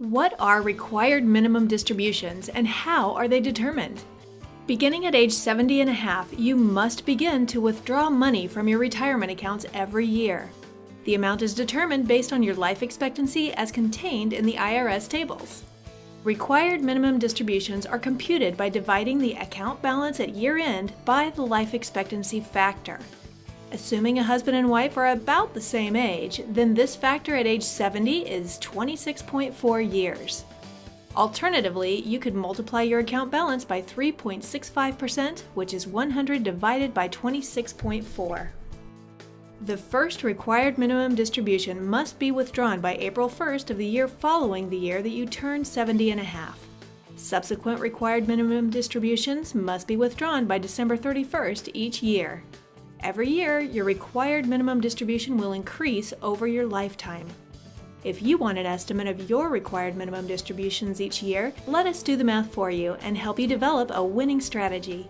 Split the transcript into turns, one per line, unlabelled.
What are required minimum distributions and how are they determined? Beginning at age 70 and a half, you must begin to withdraw money from your retirement accounts every year. The amount is determined based on your life expectancy as contained in the IRS tables. Required minimum distributions are computed by dividing the account balance at year end by the life expectancy factor. Assuming a husband and wife are about the same age, then this factor at age 70 is 26.4 years. Alternatively, you could multiply your account balance by 3.65%, which is 100 divided by 26.4. The first required minimum distribution must be withdrawn by April 1st of the year following the year that you turn 70 and a half. Subsequent required minimum distributions must be withdrawn by December 31st each year. Every year, your required minimum distribution will increase over your lifetime. If you want an estimate of your required minimum distributions each year, let us do the math for you and help you develop a winning strategy.